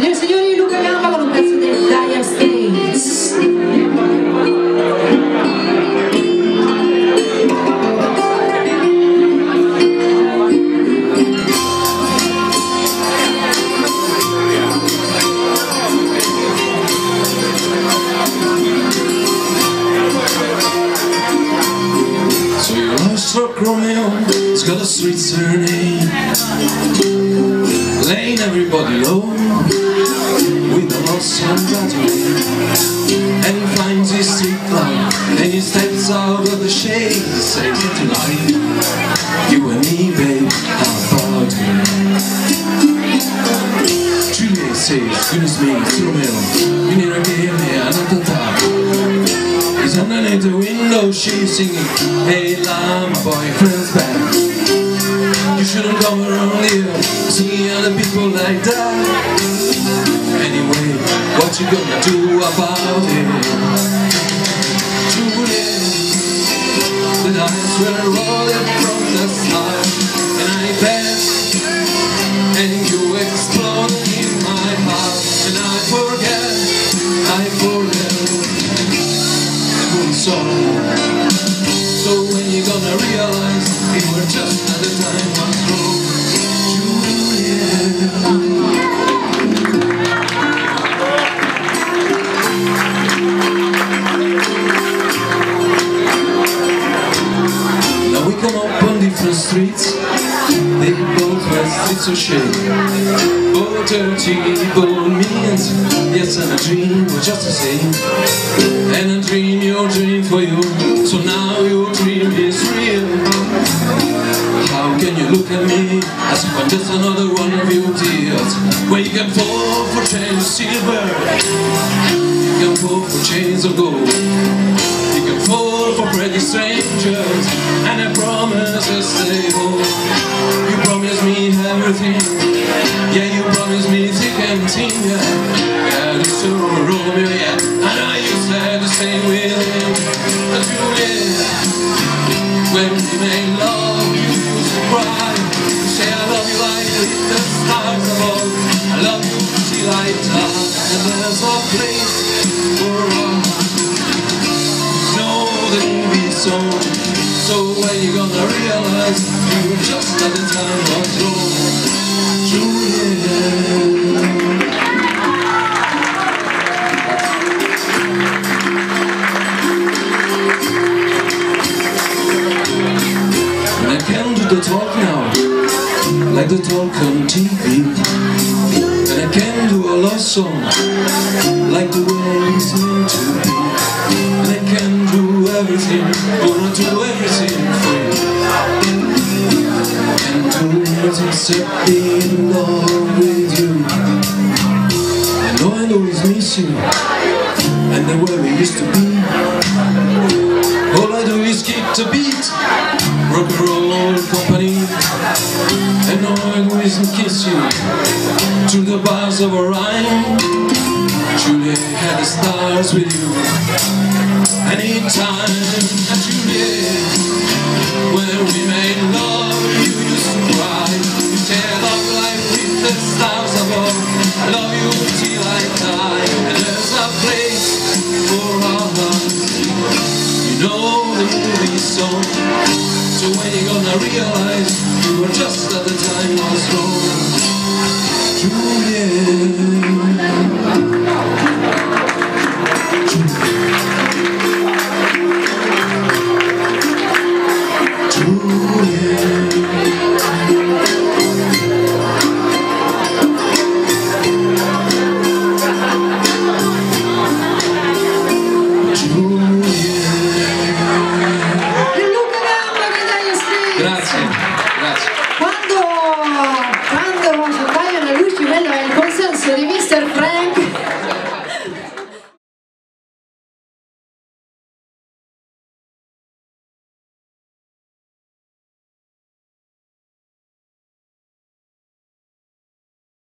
E signori, Luca Gamba con un pezzo del Dire Straits. Romeo, he's got a sweet surname Laying everybody low lost and battery And he finds his street light and he steps out of the shade and says tonight You and me babe, about it? Juliet says, goodness me, it's Romeo You need to give me another time He's underneath the window, she's singing Hey lamb, boyfriend's back. You shouldn't come around here Singing other people like that. Anyway, what you gonna do about it? Juliet The dice were rolling from the side And I bet And you exploded in my heart And I forget, I forget so So when you gonna realize we were just at the time was wrong come up on different streets They both were streets of shame Both dirty, both mean Yes, and a dream was just the same. And a dream, your dream for you. So now your dream is real. How can you look at me As if I'm just another one of your tears? You can fall for chains of silver. You can fall for chains of gold Yeah, you promise me and thin Yeah, yeah this Romeo, yeah. And I you said the same with him. But Juliet When we made love You used to cry. You say I love you like the stars above I love you till I die. And there's a place for us. Know that you'll be so. So when you gonna realize You just at the time was wrong The talk on TV And I can do a love song Like the way it's meant to be And I can do everything Gonna do everything for you. And do everything except be in love with you. I know I always miss you And the way we used to be do is kiss you. To the bars of Orion Juliet had the stars with you. Anytime that Juliet When we made love you used to cry. You said love life with the stars above. I love you till I die. And there's a place for our hearts. You know the movie song So when you gonna realize You were just at the time was wrong. Juliet